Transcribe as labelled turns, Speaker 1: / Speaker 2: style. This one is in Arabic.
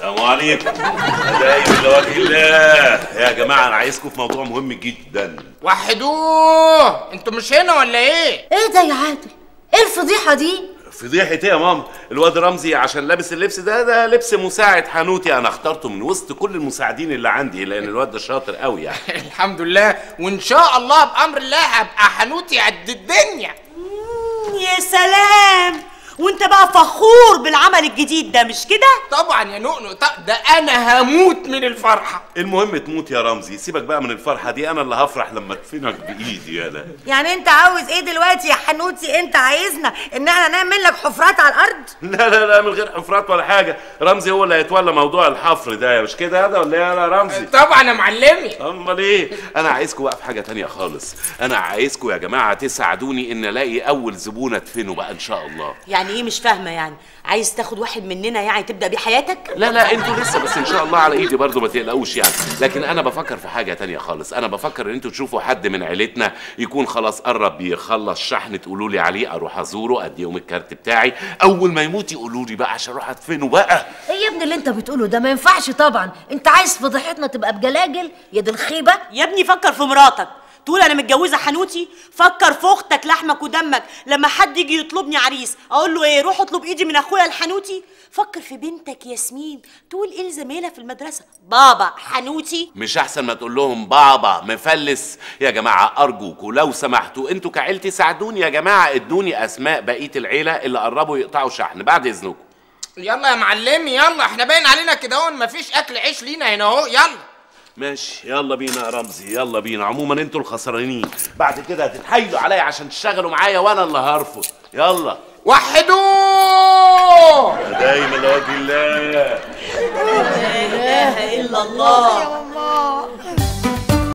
Speaker 1: السلام عليكم دايما لوجه الله. يا جماعة أنا عايزكم في موضوع مهم جدا.
Speaker 2: وحدوه! أنتوا مش هنا ولا إيه؟
Speaker 3: إيه ده يا عادل؟ إيه الفضيحة دي؟
Speaker 1: فضيحة إيه يا ماما الواد رمزي عشان لابس اللبس ده ده لبس مساعد حنوتي أنا اخترته من وسط كل المساعدين اللي عندي لأن الواد ده شاطر قوي يعني.
Speaker 2: الحمد لله. وإن شاء الله بأمر الله هبقى حنوتي قد الدنيا.
Speaker 4: يا سلام! وانت بقى فخور بالعمل الجديد ده مش كده؟
Speaker 2: طبعا يا نؤنؤ ط- ده أنا هموت من الفرحة.
Speaker 1: المهم تموت يا رمزي سيبك بقى من الفرحة دي أنا اللي هفرح لما ادفنك بإيدي يالا
Speaker 3: يعني أنت عاوز إيه دلوقتي يا حنوتي؟ أنت عايزنا إن إحنا نعمل لك حفرات على الأرض؟
Speaker 1: لا لا لا من غير حفرات ولا حاجة. رمزي هو اللي هيتولى موضوع الحفر ده مش كده ده ولا إيه يا رمزي؟
Speaker 2: طبعا يا معلمي.
Speaker 1: أمال إيه؟ أنا عايزكم بقى في حاجة تانية خالص. أنا عايزكم يا جماعة تساعدوني إن ألاقي أول زبونة ادفنه بقى إن شاء الله.
Speaker 4: يعني إيه؟ مش فاهمة يعني. عايز تاخد واحد مننا يعني تبدأ بيه حياتك؟
Speaker 1: لا لا أنتوا لسه بس إن شاء الله على إيدي برضو ما تقلقوش يعني. لكن أنا بفكر في حاجة تانية خالص. أنا بفكر إن أنتوا تشوفوا حد من عيلتنا يكون خلاص قرب يخلص شحن تقولوا لي عليه أروح أزوره أديهم الكارت بتاعي. أول ما يموت يقولوا لي بقى عشان أروح أدفنه بقى.
Speaker 3: إيه يا ابني اللي أنت بتقوله ده؟ ما ينفعش طبعا. أنت عايز فضيحتنا تبقى بجلاجل؟ يا دي الخيبة.
Speaker 4: يا ابني فكر في مراتك. تقول أنا متجوزة حنوتي؟ فكر في أختك لحمك ودمك لما حد يجي يطلبني عريس. أقول له إيه روح اطلب إيدي من أخويا الحنوتي. فكر في بنتك ياسمين تقول إيه لزميلها في المدرسة؟ بابا حنوتي.
Speaker 1: مش أحسن ما تقول لهم بابا مفلس. يا جماعة أرجوكوا لو سمحتوا أنتوا كعيلتي ساعدوني. يا جماعة ادوني أسماء بقية العيلة اللي قربوا يقطعوا شحن بعد إذنكم.
Speaker 2: يلا يا معلمي يلا. إحنا باين علينا كده أهو مفيش أكل عيش لينا هنا أهو. يلا.
Speaker 1: ماشي. يلا بينا يا رمزي يلا بينا. عموما أنتوا الخسرانين. بعد كده هتتحايلوا عليا عشان تشتغلوا معايا وأنا اللي هرفض. يلا.
Speaker 2: وحدوه!
Speaker 1: دايما لوجه الله.
Speaker 4: لا إله إلا الله.